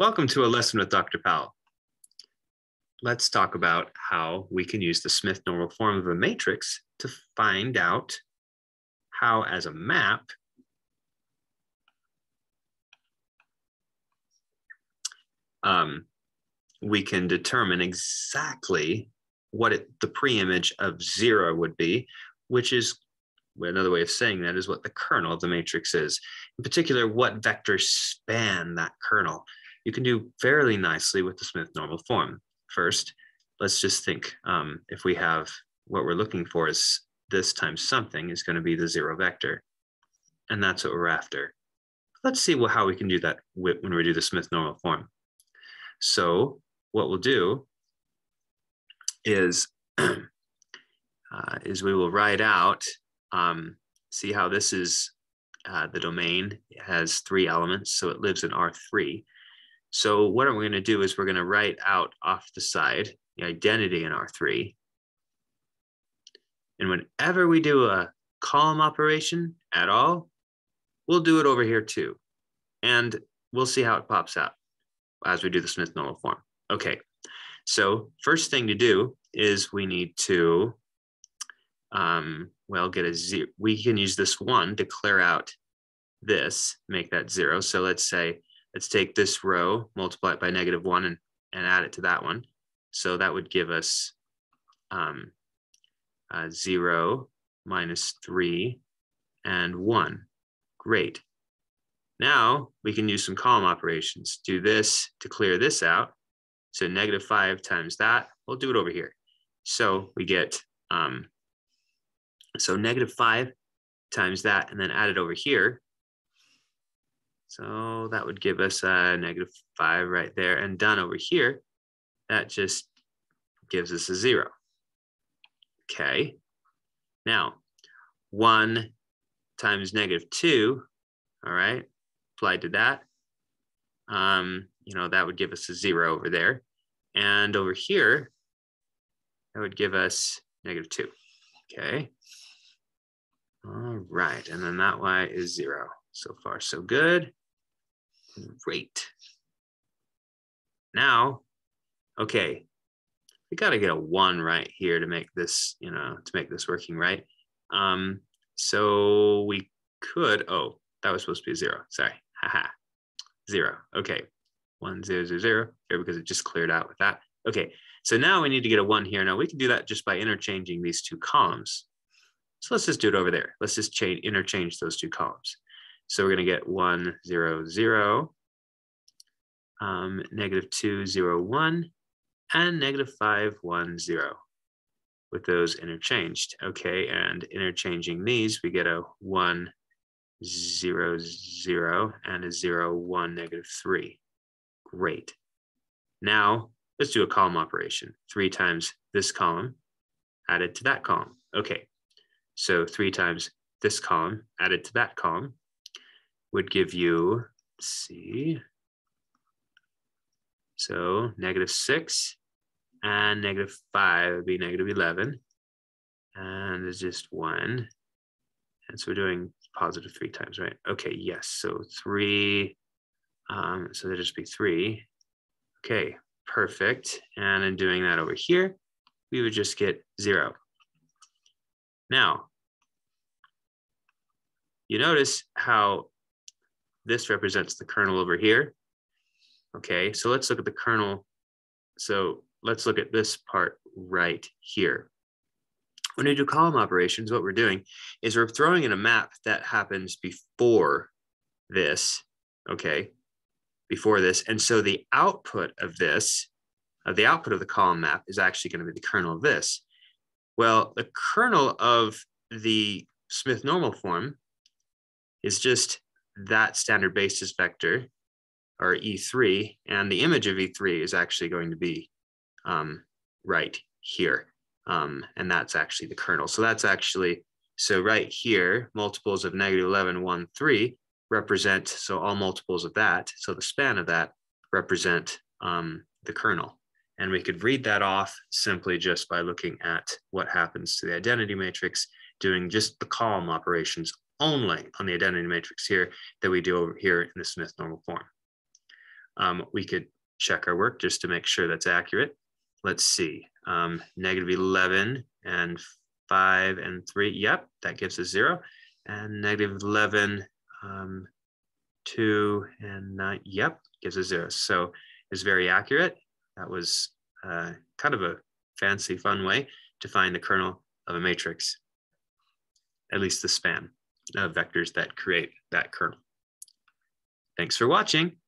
Welcome to a lesson with Dr. Powell. Let's talk about how we can use the Smith normal form of a matrix to find out how, as a map, um, we can determine exactly what it, the pre-image of zero would be, which is another way of saying that is what the kernel of the matrix is. In particular, what vectors span that kernel you can do fairly nicely with the Smith normal form. First, let's just think um, if we have what we're looking for is this times something is going to be the zero vector. And that's what we're after. Let's see how we can do that when we do the Smith normal form. So what we'll do is, uh, is we will write out, um, see how this is uh, the domain it has three elements, so it lives in R3. So what we're going to do is we're going to write out off the side the identity in R3. And whenever we do a column operation at all, we'll do it over here too. And we'll see how it pops out as we do the Smith normal form. Okay, so first thing to do is we need to, um, well, get a zero. We can use this one to clear out this, make that zero. So let's say let's take this row, multiply it by negative one and, and add it to that one. So that would give us um, uh, zero minus three and one. Great. Now we can use some column operations. Do this to clear this out. So negative five times that, we'll do it over here. So we get, um, so negative five times that and then add it over here. So that would give us a negative five right there and done over here. That just gives us a zero. Okay. Now, one times negative two, all right, applied to that. Um, you know, that would give us a zero over there. And over here, that would give us negative two. Okay. All right, and then that y is zero. So far, so good. Great. Now, okay, we got to get a one right here to make this, you know, to make this working right. Um, so we could, oh, that was supposed to be zero. Sorry, haha, zero. Okay, one, zero, zero, zero here because it just cleared out with that. Okay, so now we need to get a one here. Now we can do that just by interchanging these two columns. So let's just do it over there. Let's just change, interchange those two columns. So we're going to get 1, 0, 0, um, negative 2, 0, 1, and negative 5, 1, 0 with those interchanged. Okay, and interchanging these, we get a 1, 0, 0, and a 0, 1, negative 3. Great. Now, let's do a column operation. 3 times this column added to that column. Okay, so 3 times this column added to that column would give you, see, so negative six and negative five would be negative 11. And there's just one. And so we're doing positive three times, right? Okay, yes. So three, um, so there'd just be three. Okay, perfect. And in doing that over here, we would just get zero. Now, you notice how this represents the kernel over here. Okay, so let's look at the kernel. So let's look at this part right here. When we do column operations, what we're doing is we're throwing in a map that happens before this, okay, before this. And so the output of this, of the output of the column map is actually going to be the kernel of this. Well, the kernel of the Smith normal form is just that standard basis vector or E3, and the image of E3 is actually going to be um, right here. Um, and that's actually the kernel. So that's actually, so right here, multiples of negative 11, 1, 3 represent, so all multiples of that, so the span of that represent um, the kernel. And we could read that off simply just by looking at what happens to the identity matrix, doing just the column operations only on the identity matrix here that we do over here in the Smith normal form. Um, we could check our work just to make sure that's accurate. Let's see, um, negative 11 and 5 and 3. Yep, that gives us 0. And negative 11, um, 2 and 9. Yep, gives us 0. So it's very accurate. That was uh, kind of a fancy, fun way to find the kernel of a matrix, at least the span of vectors that create that kernel. Thanks for watching.